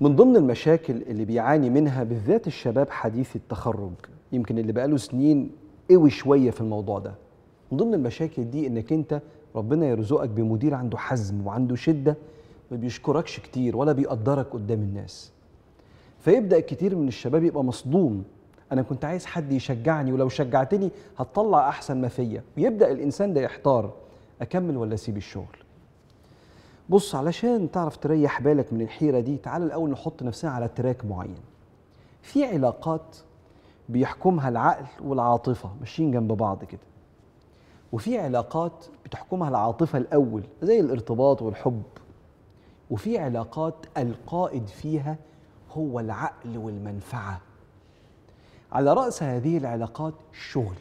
من ضمن المشاكل اللي بيعاني منها بالذات الشباب حديث التخرج يمكن اللي بقاله سنين قوي شوية في الموضوع ده. من ضمن المشاكل دي إنك أنت ربنا يرزقك بمدير عنده حزم وعنده شدة ما بيشكركش كتير ولا بيقدرك قدام الناس. فيبدأ كتير من الشباب يبقى مصدوم. أنا كنت عايز حد يشجعني ولو شجعتني هتطلع أحسن ما فيا. ويبدأ الإنسان ده يحتار أكمل ولا أسيب الشغل؟ بص علشان تعرف تريح بالك من الحيرة دي تعال الأول نحط نفسنا على تراك معين. في علاقات بيحكمها العقل والعاطفة ماشيين جنب بعض كده. وفي علاقات بتحكمها العاطفة الأول زي الارتباط والحب. وفي علاقات القائد فيها هو العقل والمنفعة. على رأس هذه العلاقات الشغل.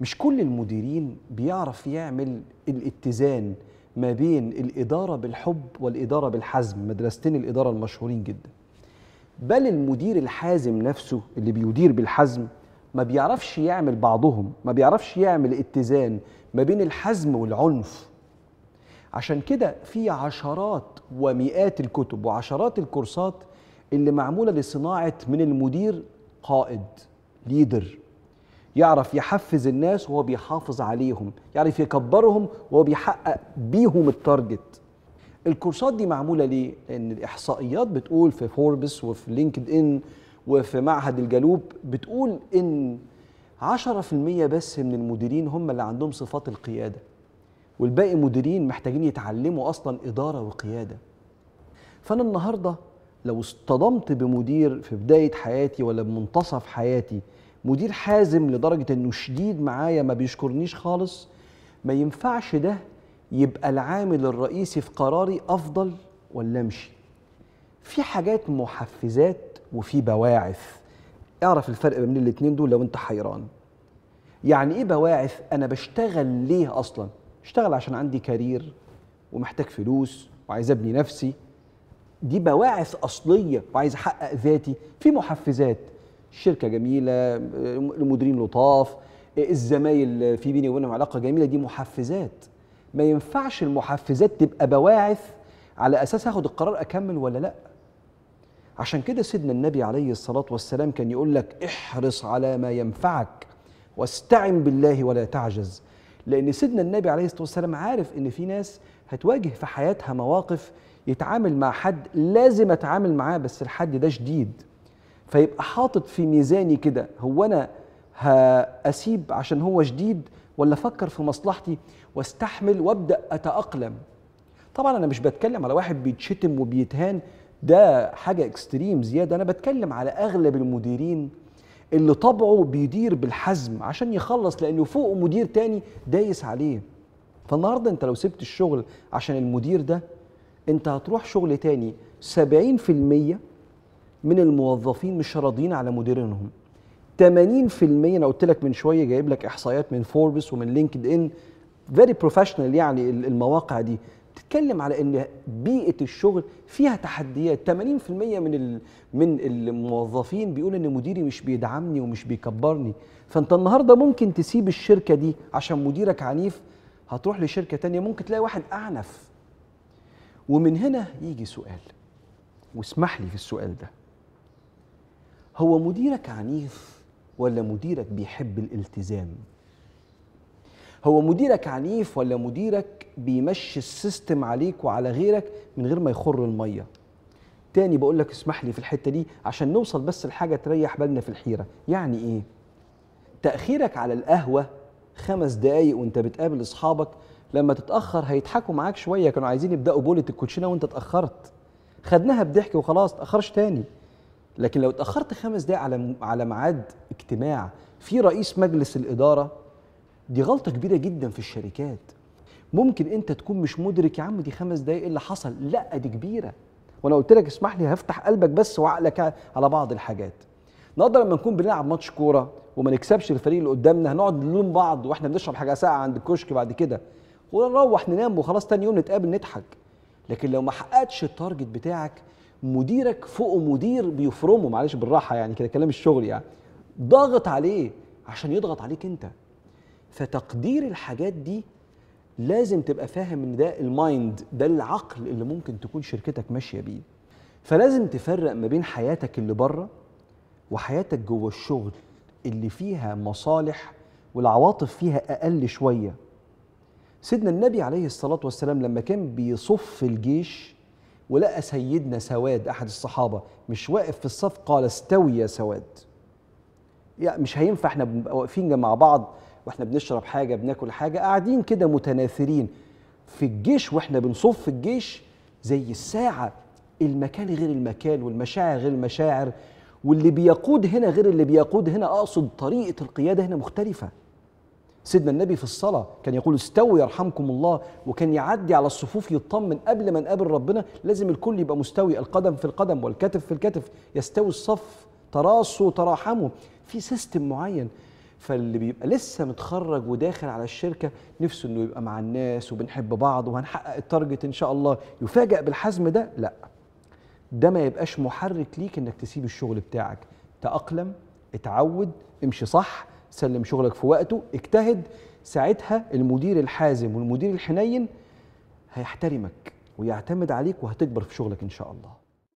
مش كل المديرين بيعرف يعمل الاتزان ما بين الإدارة بالحب والإدارة بالحزم مدرستين الإدارة المشهورين جدا. بل المدير الحازم نفسه اللي بيدير بالحزم ما بيعرفش يعمل بعضهم ما بيعرفش يعمل اتزان ما بين الحزم والعنف. عشان كده في عشرات ومئات الكتب وعشرات الكورسات اللي معمولة لصناعة من المدير قائد leader يعرف يحفز الناس وهو بيحافظ عليهم يعرف يكبرهم وهو بيحقق بيهم ال target الكورسات دي معمولة ليه؟ لأن الإحصائيات بتقول في فوربس وفي لينكد إن وفي معهد الجالوب بتقول إن 10% بس من المديرين هم اللي عندهم صفات القيادة والباقي مديرين محتاجين يتعلموا أصلا إدارة وقيادة فأنا النهاردة لو اصطدمت بمدير في بداية حياتي ولا بمنتصف حياتي مدير حازم لدرجة إنه شديد معايا ما بيشكرنيش خالص. ما ينفعش ده يبقى العامل الرئيسي في قراري أفضل ولا أمشي. في حاجات محفزات وفي بواعث. اعرف الفرق بين الاتنين دول لو أنت حيران. يعني إيه بواعث؟ أنا بشتغل ليه أصلا؟ أشتغل عشان عندي كارير ومحتاج فلوس وعايز أبني نفسي. دي بواعث أصلية وعايز أحقق ذاتي. في محفزات. الشركة جميلة المديرين لطاف الزمايل في بيني وبينهم علاقة جميلة دي محفزات. ما ينفعش المحفزات تبقى بواعث على أساس أخد القرار أكمل ولا لأ. عشان كده سيدنا النبي عليه الصلاة والسلام كان يقول لك احرص على ما ينفعك واستعن بالله ولا تعجز. لأن سيدنا النبي عليه الصلاة والسلام عارف إن في ناس هتواجه في حياتها مواقف يتعامل مع حد لازم أتعامل معاه بس الحد ده شديد. فيبقى حاطط في ميزاني كده هو أنا هأسيب عشان هو شديد ولا أفكر في مصلحتي وأستحمل وأبدأ أتأقلم؟ طبعا أنا مش بتكلم على واحد بيتشتم وبيتهان ده حاجة اكستريم زيادة أنا بتكلم على أغلب المديرين اللي طبعه بيدير بالحزم عشان يخلص لأنه فوق مدير تاني دايس عليه. فالنهاردة أنت لو سبت الشغل عشان المدير ده أنت هتروح شغل تاني 70% من الموظفين مش راضيين على مديرينهم. 80% أنا قلت لك من شوية جايب لك إحصائيات من فوربس ومن LinkedIn very professional يعني المواقع دي. بتتكلم على إن بيئة الشغل فيها تحديات. 80% من من الموظفين بيقول إن مديري مش بيدعمني ومش بيكبرني. فأنت النهارده ممكن تسيب الشركة دي عشان مديرك عنيف هتروح لشركة تانية ممكن تلاقي واحد أعنف. ومن هنا يجي سؤال واسمح لي في السؤال ده. هو مديرك عنيف ولا مديرك بيحب الالتزام؟ هو مديرك عنيف ولا مديرك بيمشي السيستم عليك وعلى غيرك من غير ما يخر المية؟ تاني بقول لك اسمح لي في الحتة دي عشان نوصل بس لحاجة تريح بالنا في الحيرة. يعني إيه؟ تأخيرك على القهوة خمس دقايق وأنت بتقابل أصحابك لما تتأخر هيضحكوا معاك شوية كانوا عايزين يبدأوا بولة الكوتشينة وأنت اتأخرت. خدناها بضحك وخلاص تأخرش تاني. لكن لو اتأخرت خمس دقايق على على ميعاد اجتماع في رئيس مجلس الإدارة دي غلطة كبيرة جدا في الشركات. ممكن أنت تكون مش مدرك يا عم دي خمس دقايق إيه اللي حصل. لأ دي كبيرة. وأنا قلت لك اسمح لي هفتح قلبك بس وعقلك على بعض الحاجات. النهارده لما نكون بنلعب ماتش كورة وما نكسبش الفريق اللي قدامنا هنقعد نلوم بعض وإحنا بنشرب حاجة ساقعة عند الكشك بعد كده. ونروح ننام وخلاص تاني يوم نتقابل نضحك. لكن لو ما حققتش التارجت بتاعك مديرك فوق مدير بيفرمه معلش بالراحة يعني كده كلام الشغل يعني. ضاغط عليه عشان يضغط عليك انت. فتقدير الحاجات دي لازم تبقى فاهم إن ده المايند ده العقل اللي ممكن تكون شركتك ماشية بيه. فلازم تفرق ما بين حياتك اللي بره وحياتك جوه الشغل اللي فيها مصالح والعواطف فيها أقل شوية. سيدنا النبي عليه الصلاة والسلام لما كان بيصف الجيش ولقى سيدنا سواد أحد الصحابة مش واقف في الصف قال استوي يا سواد. يعني مش هينفع إحنا واقفين مع بعض وإحنا بنشرب حاجة بناكل حاجة قاعدين كده متناثرين في الجيش وإحنا بنصف الجيش زي الساعة المكان غير المكان والمشاعر غير المشاعر واللي بيقود هنا غير اللي بيقود هنا أقصد طريقة القيادة هنا مختلفة. سيدنا النبي في الصلاة كان يقول استووا يرحمكم الله وكان يعدي على الصفوف يطمن قبل ما نقابل ربنا لازم الكل يبقى مستوي القدم في القدم والكتف في الكتف يستوي الصف تراصوا تراحموا في system معين فاللي بيبقى لسه متخرج وداخل على الشركة نفسه إنه يبقى مع الناس وبنحب بعض وهنحقق ال target إن شاء الله يفاجأ بالحزم ده؟ لا. ده ما يبقاش محرك ليك إنك تسيب الشغل بتاعك. تأقلم اتعود امشي صح سلم شغلك في وقته اجتهد ساعتها المدير الحازم والمدير الحنين هيحترمك ويعتمد عليك وهتكبر في شغلك إن شاء الله.